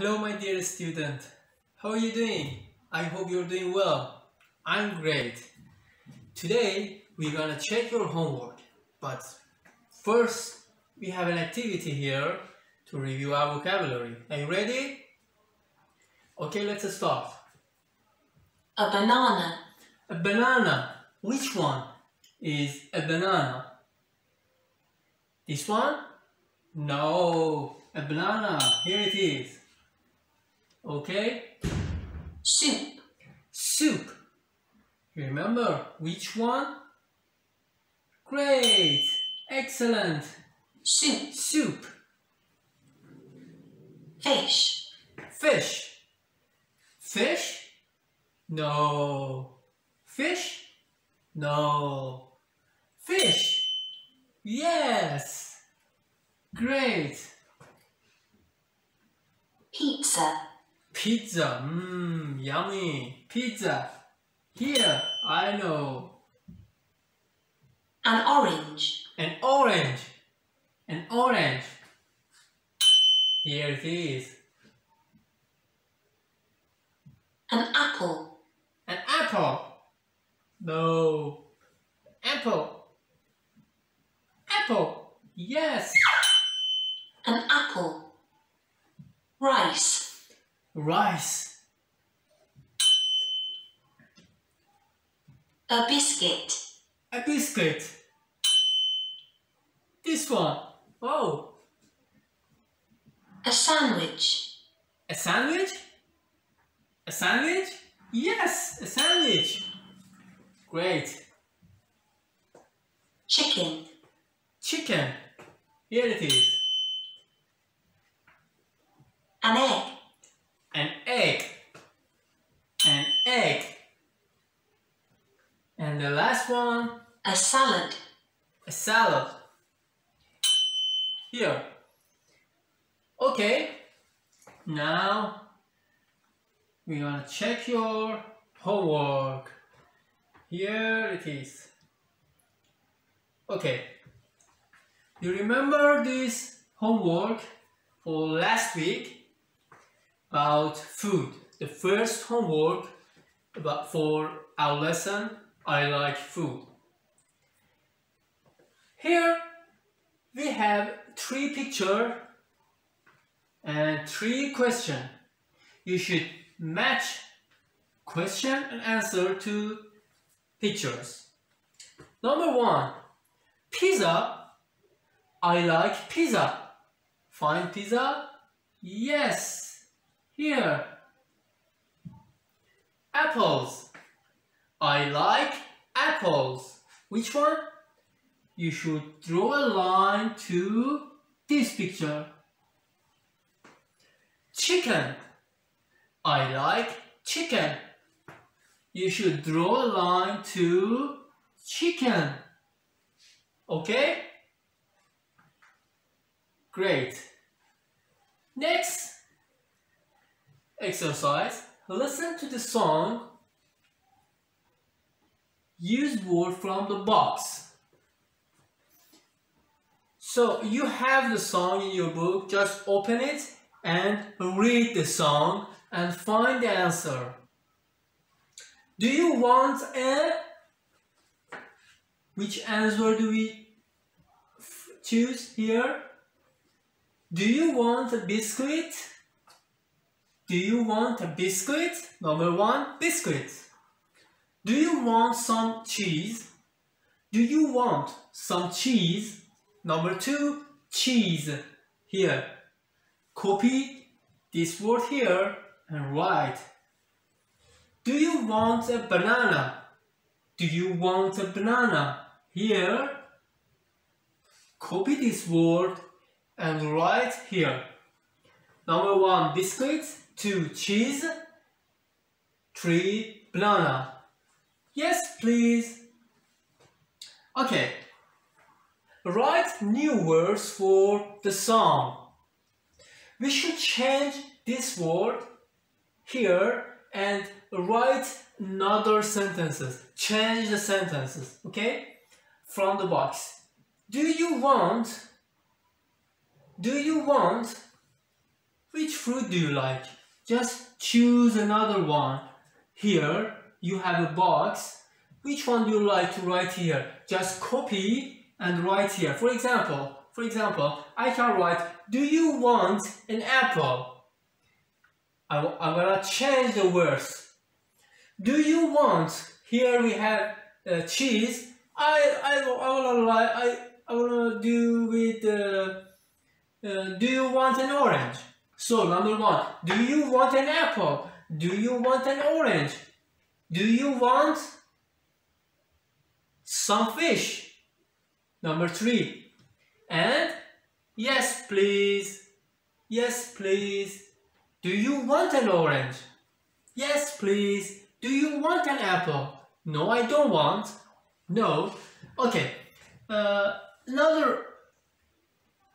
Hello my dear student. How are you doing? I hope you're doing well. I'm great. Today we're gonna check your homework. But first we have an activity here to review our vocabulary. Are you ready? Okay, let's start. A banana. A banana. Which one is a banana? This one? No, a banana. Here it is. Okay, Soup. soup. Remember which one? Great, excellent. Soup. Soup, Fish. fish. Fish? No. Fish? No. Fish. Yes. Great. Pizza. Pizza. Mmm, yummy. Pizza. Here, I know. An orange. An orange. An orange. Here it is. An apple. An apple. No. Apple. Apple. Yes. An apple. Rice. Rice. A biscuit. A biscuit. This one. Oh. A sandwich. A sandwich? A sandwich? Yes, a sandwich. Great. Chicken. Chicken. Here it is. An egg. An egg. An egg. And the last one, A salad. a salad. Here. Okay. Now we're gonna check your homework. Here it is. Okay. You remember this homework for last week about food. The first homework about for our lesson I like food. Here we have three picture and three question. You should match question and answer to pictures. Number one, pizza. I like pizza. Find pizza? Yes. Here. Apples. I like apples. Which one? You should draw a line to this picture. Chicken. I like chicken. You should draw a line to chicken. Okay? Great. Next exercise. Listen to the song. Use word from the box. So you have the song in your book, just open it and read the song and find the answer. Do you want a? Which answer do we choose here? Do you want a biscuit? Do you want a biscuit? Number one, biscuit. Do you want some cheese? Do you want some cheese? Number two, cheese. Here. Copy this word here and write. Do you want a banana? Do you want a banana? Here. Copy this word and write here. Number one, biscuit. Two, cheese. Three, banana. Yes, please. Okay. Write new words for the song. We should change this word here and write another sentences. Change the sentences, okay? From the box. Do you want do you want Which fruit do you like? Just choose another one. Here, you have a box. Which one do you like to write here? Just copy and write here. For example, for example, I can write, do you want an apple? I, I'm gonna change the words. Do you want, here we have uh, cheese. I, I, I wanna write, I, I wanna do with, uh, uh, do you want an orange? So number one, do you want an apple? Do you want an orange? Do you want some fish? Number three, and yes please, yes please. Do you want an orange? Yes please. Do you want an apple? No, I don't want. No. Okay. Uh, another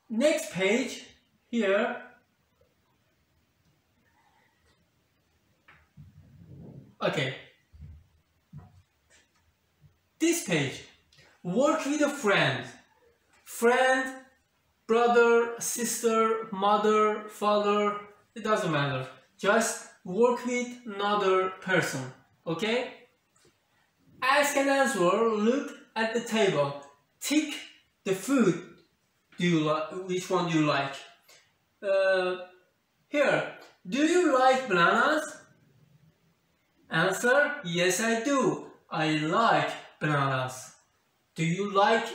next page here. Okay. This page. Work with a friend. Friend, brother, sister, mother, father, it doesn't matter. Just work with another person. Okay? Ask and answer, look at the table. Tick the food do you like which one do you like? Uh, here, do you like bananas? Answer, yes I do. I like bananas. Do you like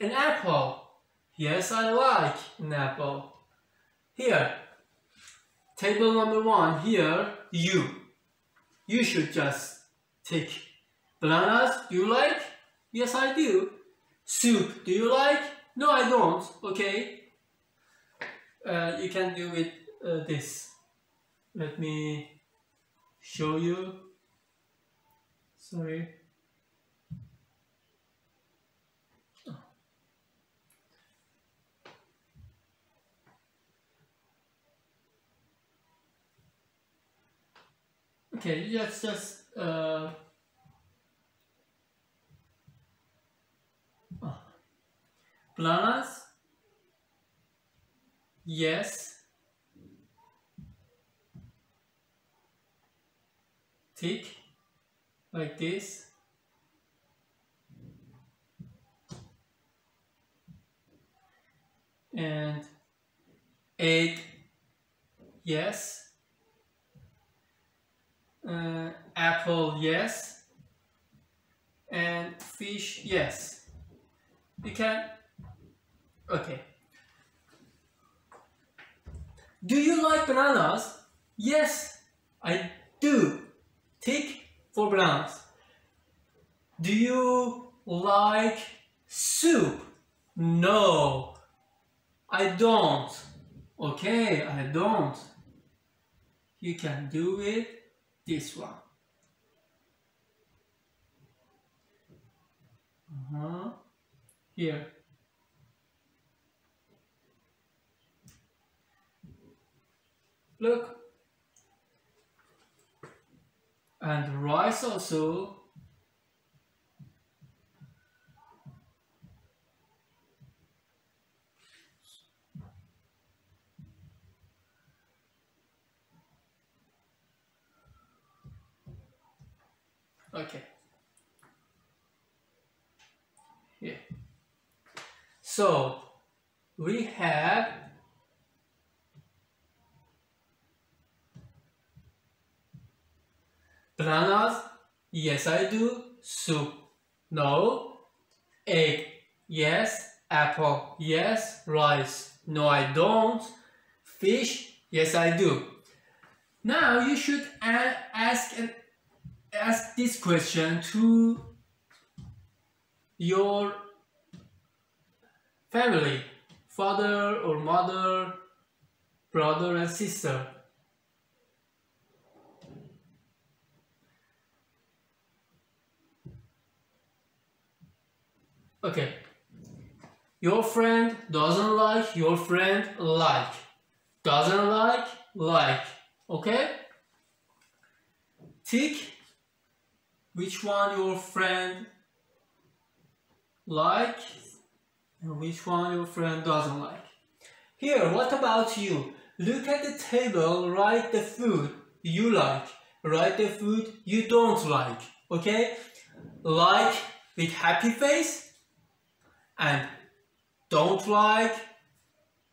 an apple? Yes, I like an apple. Here, table number one, here, you. You should just take bananas. Do you like? Yes, I do. Soup, do you like? No, I don't. Okay. Uh, you can do with uh, this. Let me show you. Sorry. Okay, let's just uh, oh. Yes. Tick like this. And egg. Yes. Uh, apple yes. And fish yes. You can okay. Do you like bananas? Yes i do. Tick for bananas do you like soup no i don't okay i don't you can do it this one. Uh -huh. Here. Look. And rice also. Okay. Here. So we have bananas. Yes, I do. Soup. No. Egg. Yes. Apple. Yes. Rice. No, I don't. Fish. Yes, I do. Now you should ask ask this question to your family, father or mother, brother and sister. Okay. Your friend doesn't like, your friend like. Doesn't like, like. Okay? Tick which one your friend like and which one your friend doesn't like. Here, what about you? look at the table, write the food you like, write the food you don't like, okay? Like with happy face and don't like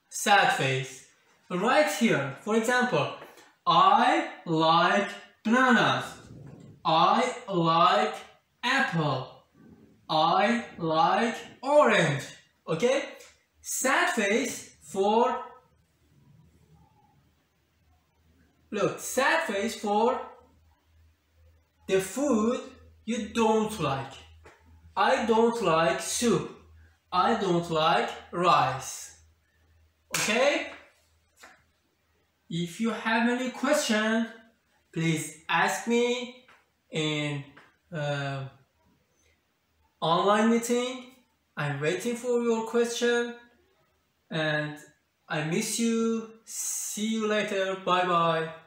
sad face. Right here, for example, I like bananas. I like apple. I like orange. Okay? Sad face for look, sad face for the food you don't like. I don't like soup. I don't like rice. Okay? If you have any question, please ask me in uh, online meeting. I'm waiting for your question and I miss you. See you later. Bye bye.